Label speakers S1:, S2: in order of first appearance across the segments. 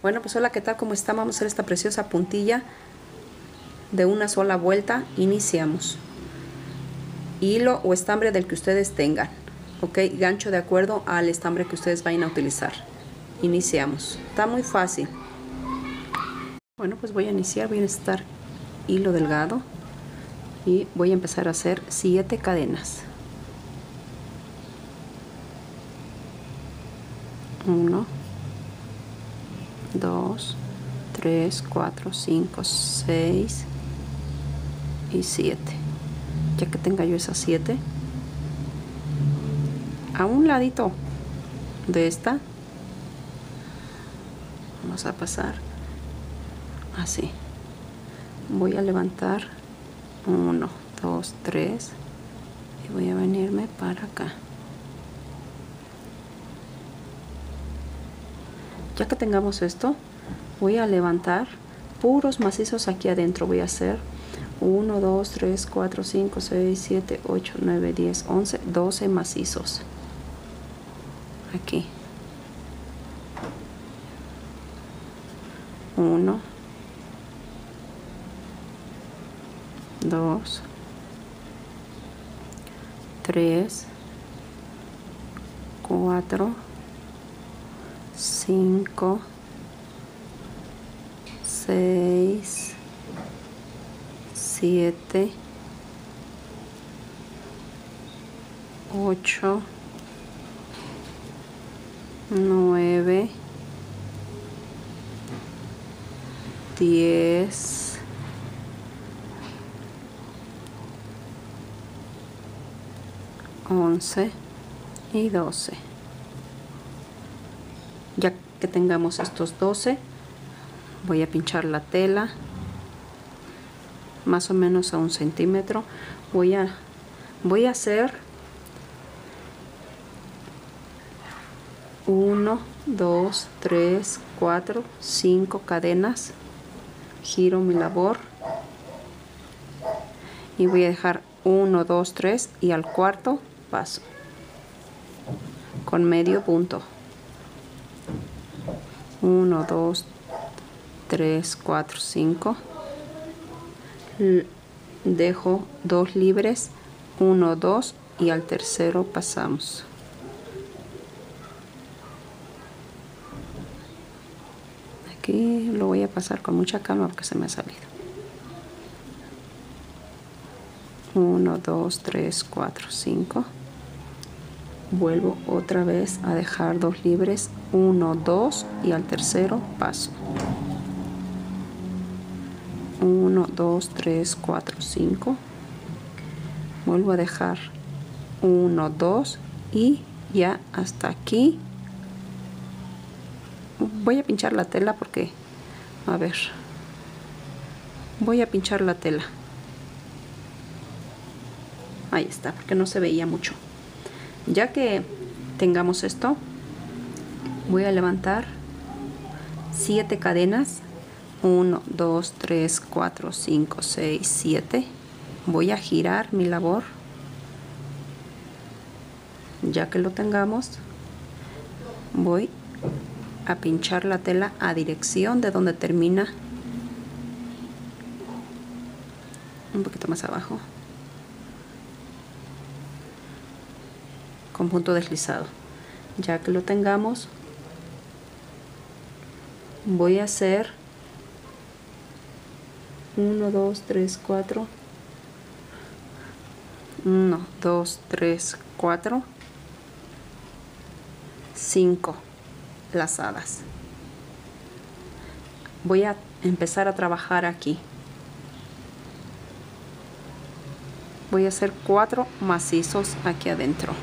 S1: Bueno, pues hola, ¿qué tal? ¿Cómo está? Vamos a hacer esta preciosa puntilla de una sola vuelta. Iniciamos. Hilo o estambre del que ustedes tengan. Ok, gancho de acuerdo al estambre que ustedes vayan a utilizar. Iniciamos. Está muy fácil. Bueno, pues voy a iniciar. Voy a necesitar hilo delgado. Y voy a empezar a hacer 7 cadenas. 1 2 3 4 5 6 y 7 ya que tenga yo esas 7 a un ladito de esta vamos a pasar así. Voy a levantar 1 2 3 y voy a venirme para acá ya que tengamos esto voy a levantar puros macizos aquí adentro voy a hacer 1 2 3 4 5 6 7 8 9 10 11 12 macizos. Aquí. 1 2 3 4 5, 6, 7, 8, 9, 10, 11 y 12 ya que tengamos estos 12 voy a pinchar la tela más o menos a un centímetro. Voy a voy a hacer 1 2 3 4 5 cadenas. Giro mi labor y voy a dejar 1 2 3 y al cuarto paso con medio punto 1, 2, 3, 4, 5. Dejo dos libres, 1, 2 y al tercero pasamos. Aquí lo voy a pasar con mucha calma porque se me ha salido. 1, 2, 3, 4, 5 vuelvo otra vez a dejar dos libres 1 2 y al tercero paso. 1 2 3 4 5 vuelvo a dejar 1 2 y ya hasta aquí. Voy a pinchar la tela porque a ver voy a pinchar la tela. Ahí está porque no se veía mucho ya que tengamos esto voy a levantar 7 cadenas. 1 2 3 4 5 6 7 voy a girar mi labor. Ya que lo tengamos voy a pinchar la tela a dirección de donde termina. Un poquito más abajo con punto deslizado. Ya que lo tengamos voy a hacer 1 2 3 4 1 2 3 4 5 lazadas. Voy a empezar a trabajar aquí. Voy a hacer cuatro macizos aquí adentro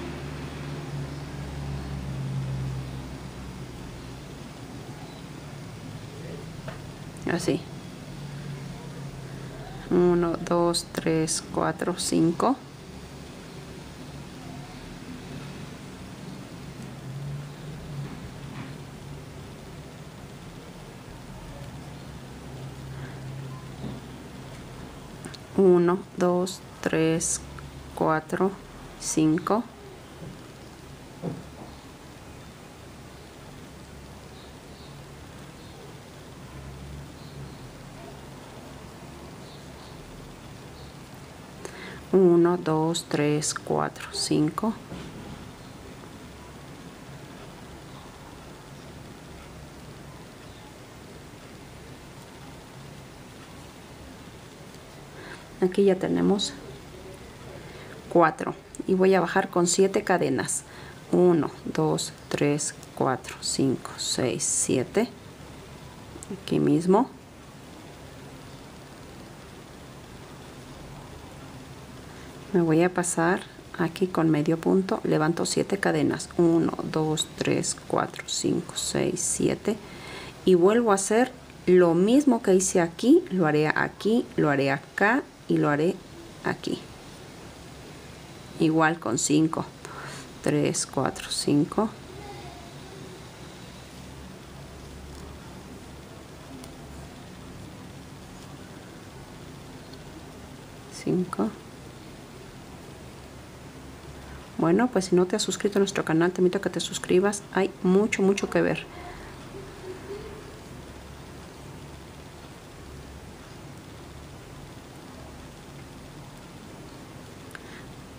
S1: así. 1 2 3 4 5 1 2 3 4 5 1 2 3 4 5 aquí ya tenemos 4 y voy a bajar con 7 cadenas. 1 2 3 4 5 6 7 aquí mismo me voy a pasar aquí con medio punto. Levanto 7 cadenas. 1 2 3 4 5 6 7 y vuelvo a hacer lo mismo que hice aquí. Lo haré aquí lo haré acá y lo haré aquí. Igual con 5 3 4 5 5 bueno pues si no te has suscrito a nuestro canal te invito a que te suscribas hay mucho mucho que ver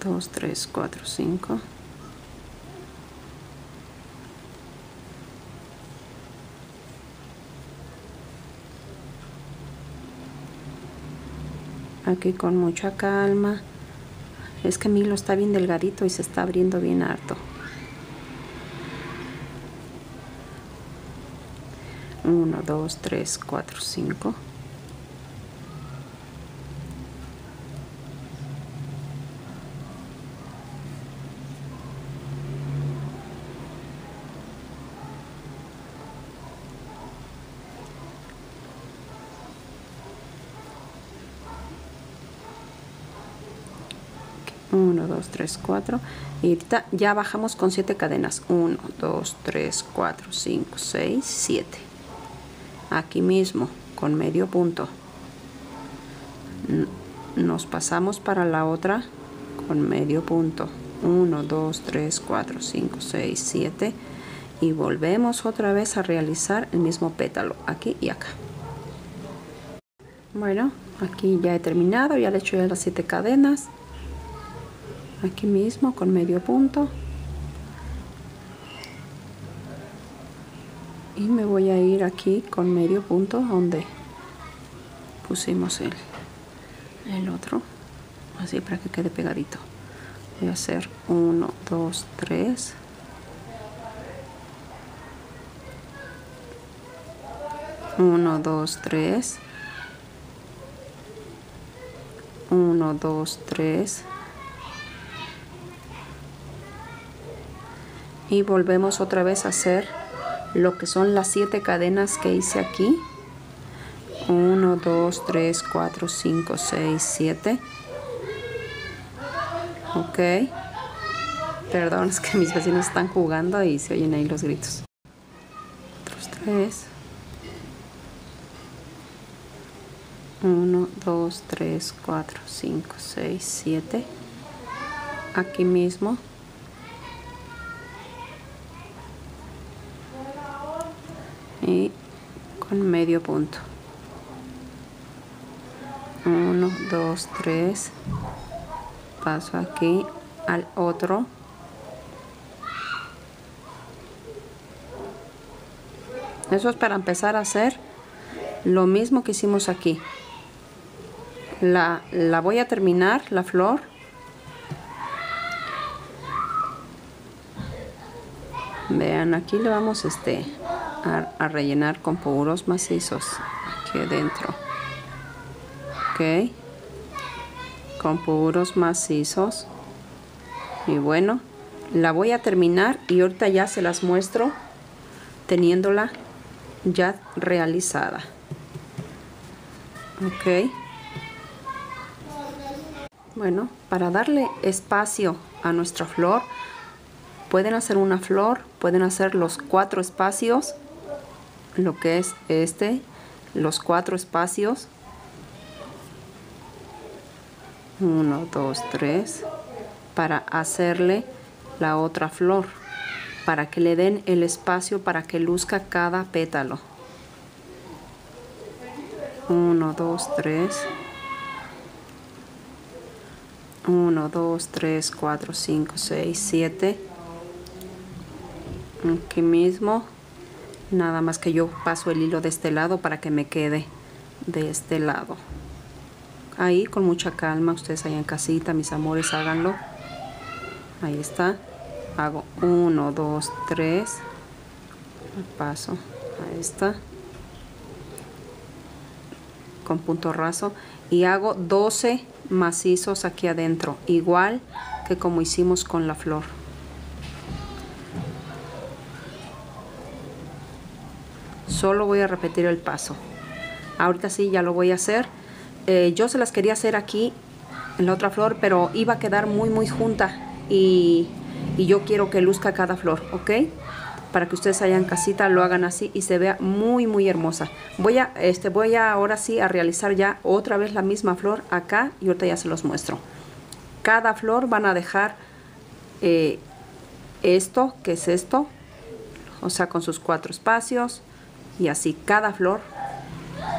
S1: 2, 3, 4, 5. Aquí con mucha calma. Es que mi hilo está bien delgadito y se está abriendo bien harto. 1, 2, 3, 4, 5. 1 2 3 4 y ahorita ya bajamos con 7 cadenas. 1 2 3 4 5 6 7 aquí mismo con medio punto. Nos pasamos para la otra con medio punto. 1 2 3 4 5 6 7 y volvemos otra vez a realizar el mismo pétalo aquí y acá. Bueno aquí ya he terminado ya le he hecho ya las 7 cadenas aquí mismo con medio punto. Y me voy a ir aquí con medio punto donde pusimos el, el otro. Así para que quede pegadito. Voy a hacer 1 2 3 1 2 3 1 2 3 y volvemos otra vez a hacer lo que son las siete cadenas que hice aquí. 1 2 3 4 5 6 7 ok. Perdón es que mis vecinos están jugando y se oyen ahí los gritos. Otros 3 1 2 3 4 5 6 7 aquí mismo y con medio punto. 1 2 3 paso aquí al otro. Eso es para empezar a hacer lo mismo que hicimos aquí. La, la voy a terminar la flor. Vean aquí le vamos este a, rellenar con puros macizos aquí adentro. Ok. Con puros macizos. Y bueno la voy a terminar y ahorita ya se las muestro teniéndola ya realizada. Ok. Bueno para darle espacio a nuestra flor pueden hacer una flor pueden hacer los cuatro espacios lo que es este, los cuatro espacios. 1, 2, 3, para hacerle la otra flor, para que le den el espacio para que luzca cada pétalo. 1, 2, 3. 1 2 3 4 5 6 7 aquí mismo nada más que yo paso el hilo de este lado para que me quede de este lado. Ahí con mucha calma ustedes ahí en casita mis amores háganlo. Ahí está. Hago 1 2 3 paso. Ahí está. Con punto raso. Y hago 12 macizos aquí adentro igual que como hicimos con la flor solo voy a repetir el paso. Ahorita sí ya lo voy a hacer. Eh, yo se las quería hacer aquí en la otra flor pero iba a quedar muy muy junta y, y yo quiero que luzca cada flor ok para que ustedes en casita lo hagan así y se vea muy muy hermosa. Voy a este voy a ahora sí a realizar ya otra vez la misma flor acá y ahorita ya se los muestro. Cada flor van a dejar eh, esto que es esto o sea con sus cuatro espacios y así cada flor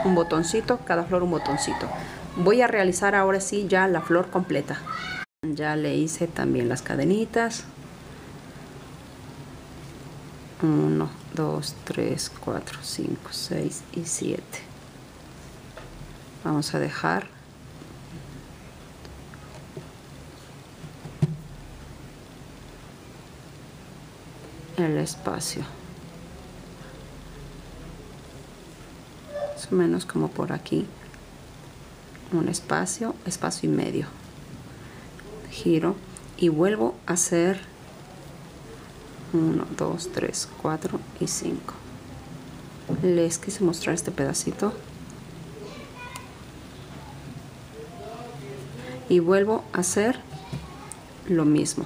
S1: un botoncito cada flor un botoncito voy a realizar ahora sí ya la flor completa ya le hice también las cadenitas 1, 2, 3, 4, 5, 6 y 7. Vamos a dejar el espacio. Menos como por aquí. Un espacio, espacio y medio. Giro y vuelvo a hacer 1, 2, 3, 4 y 5 les quise mostrar este pedacito y vuelvo a hacer lo mismo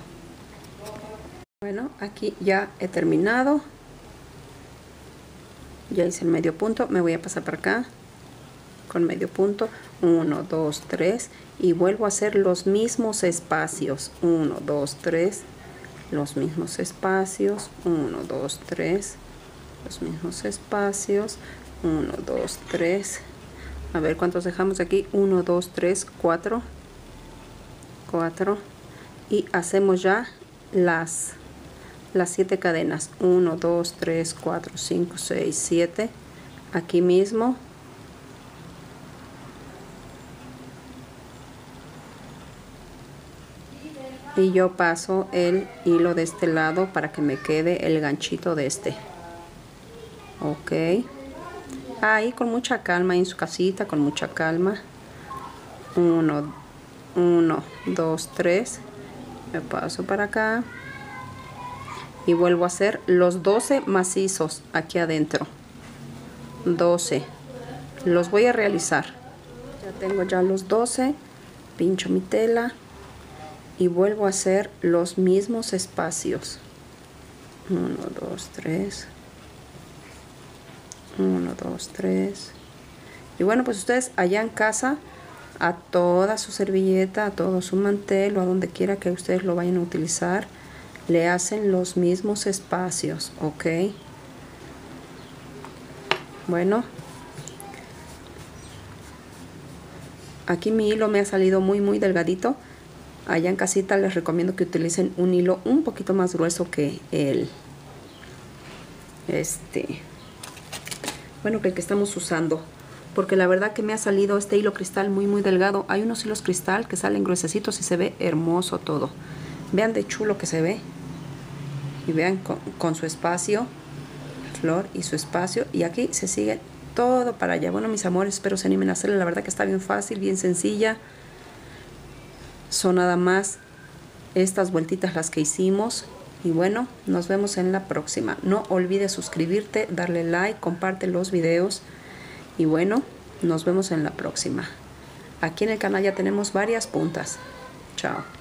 S1: bueno aquí ya he terminado ya hice el medio punto me voy a pasar para acá con medio punto 1 2 3 y vuelvo a hacer los mismos espacios 1 2 3 los mismos espacios 1 2 3 los mismos espacios 1 2 3 a ver cuántos dejamos aquí 1 2 3 4 4 y hacemos ya las las 7 cadenas. 1 2 3 4 5 6 7 aquí mismo. Y yo paso el hilo de este lado para que me quede el ganchito de este. Ok. Ahí con mucha calma en su casita con mucha calma. 1 1 2 3 me paso para acá y vuelvo a hacer los 12 macizos aquí adentro. 12 los voy a realizar. Ya tengo ya los 12 pincho mi tela y vuelvo a hacer los mismos espacios. 1 2 3 1 2 3 y bueno pues ustedes allá en casa a toda su servilleta a todo su mantel o a donde quiera que ustedes lo vayan a utilizar le hacen los mismos espacios ok bueno. Aquí mi hilo me ha salido muy muy delgadito. Allá en casita les recomiendo que utilicen un hilo un poquito más grueso que el este bueno que el que estamos usando. Porque la verdad que me ha salido este hilo cristal muy muy delgado. Hay unos hilos cristal que salen gruesecitos y se ve hermoso todo vean de chulo que se ve. Y vean con, su espacio flor y su espacio. Y aquí se sigue todo para allá. Bueno mis amores espero se animen a hacerlo la verdad que está bien fácil bien sencilla. Son nada más estas vueltitas las que hicimos. Y bueno nos vemos en la próxima. No olvides suscribirte darle like comparte los videos. Y bueno nos vemos en la próxima. Aquí en el canal ya tenemos varias puntas. Chao